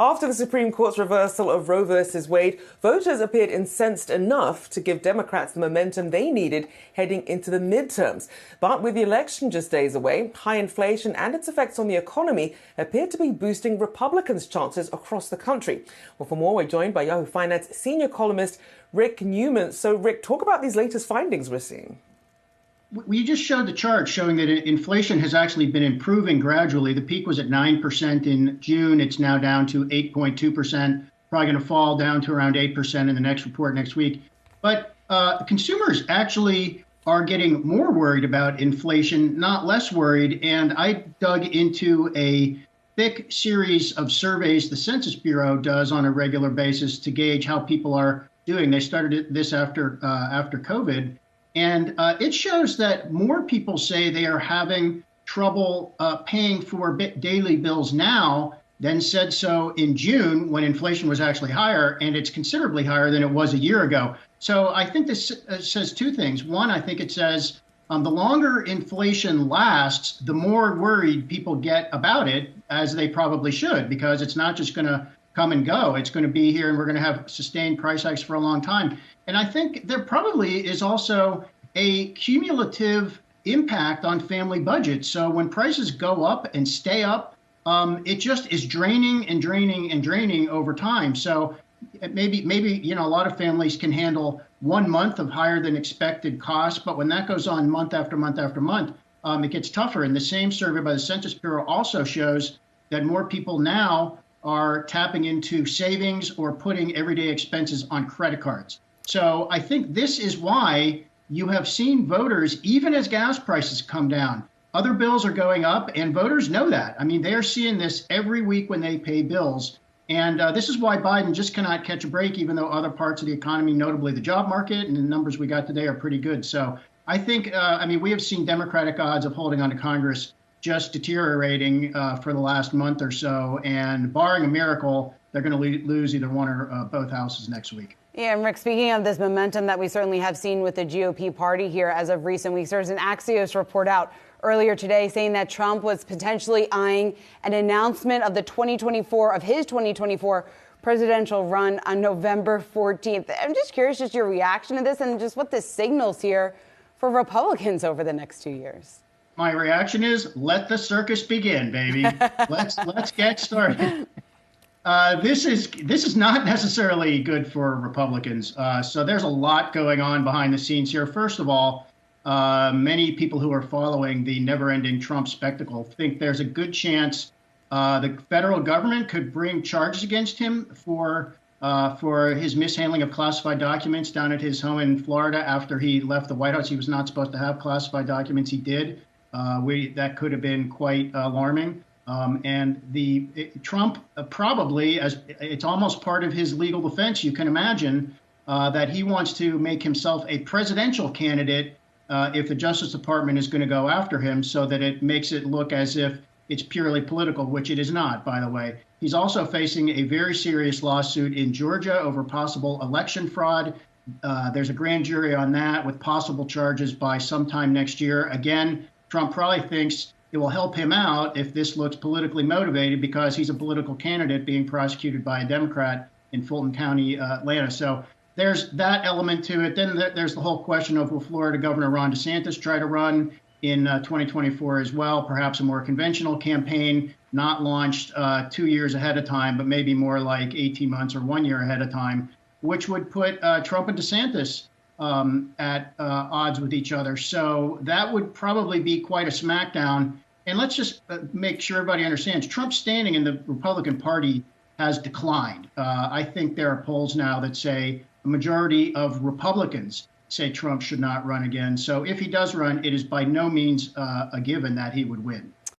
After the Supreme Court's reversal of Roe v. Wade, voters appeared incensed enough to give Democrats the momentum they needed heading into the midterms. But with the election just days away, high inflation and its effects on the economy appear to be boosting Republicans' chances across the country. Well, for more, we're joined by Yahoo Finance senior columnist Rick Newman. So, Rick, talk about these latest findings we're seeing we just showed the chart showing that inflation has actually been improving gradually. The peak was at 9% in June. It's now down to 8.2%, probably going to fall down to around 8% in the next report next week. But uh, consumers actually are getting more worried about inflation, not less worried. And I dug into a thick series of surveys the Census Bureau does on a regular basis to gauge how people are doing. They started this after uh, after COVID and uh, it shows that more people say they are having trouble uh, paying for daily bills now than said so in June when inflation was actually higher, and it's considerably higher than it was a year ago. So I think this uh, says two things. One, I think it says um, the longer inflation lasts, the more worried people get about it, as they probably should, because it's not just going to come and go. It's going to be here, and we're going to have sustained price hikes for a long time. And I think there probably is also a cumulative impact on family budgets. So when prices go up and stay up, um, it just is draining and draining and draining over time. So maybe maybe you know a lot of families can handle one month of higher than expected costs, but when that goes on month after month after month, um, it gets tougher. And the same survey by the Census Bureau also shows that more people now are tapping into savings or putting everyday expenses on credit cards. So I think this is why you have seen voters, even as gas prices come down, other bills are going up, and voters know that. I mean, they're seeing this every week when they pay bills. And uh, this is why Biden just cannot catch a break, even though other parts of the economy, notably the job market and the numbers we got today, are pretty good. So I think, uh, I mean, we have seen Democratic odds of holding on to Congress just deteriorating uh, for the last month or so. And barring a miracle, they're going to lose either one or uh, both houses next week. Yeah, and Rick, speaking of this momentum that we certainly have seen with the GOP party here as of recent weeks, there's an Axios report out earlier today saying that Trump was potentially eyeing an announcement of the 2024 of his 2024 presidential run on November 14th. I'm just curious just your reaction to this and just what this signals here for Republicans over the next two years. My reaction is let the circus begin, baby. let's let's get started. Uh, this is this is not necessarily good for Republicans. Uh, so there's a lot going on behind the scenes here. First of all, uh, many people who are following the never-ending Trump spectacle think there's a good chance uh, the federal government could bring charges against him for uh, for his mishandling of classified documents down at his home in Florida after he left the White House. He was not supposed to have classified documents. He did. We that could have been quite alarming. Um, and the it, Trump uh, probably, as it's almost part of his legal defense, you can imagine uh, that he wants to make himself a presidential candidate uh, if the Justice Department is going to go after him, so that it makes it look as if it's purely political, which it is not, by the way. He's also facing a very serious lawsuit in Georgia over possible election fraud. Uh, there's a grand jury on that with possible charges by sometime next year. Again, Trump probably thinks it will help him out if this looks politically motivated because he's a political candidate being prosecuted by a Democrat in Fulton County, uh, Atlanta. So there's that element to it. Then there's the whole question of will Florida Governor Ron DeSantis try to run in uh, 2024 as well, perhaps a more conventional campaign, not launched uh, two years ahead of time, but maybe more like 18 months or one year ahead of time, which would put uh, Trump and DeSantis um, at uh, odds with each other. So that would probably be quite a smackdown. And let's just uh, make sure everybody understands Trump's standing in the Republican Party has declined. Uh, I think there are polls now that say a majority of Republicans say Trump should not run again. So if he does run, it is by no means uh, a given that he would win.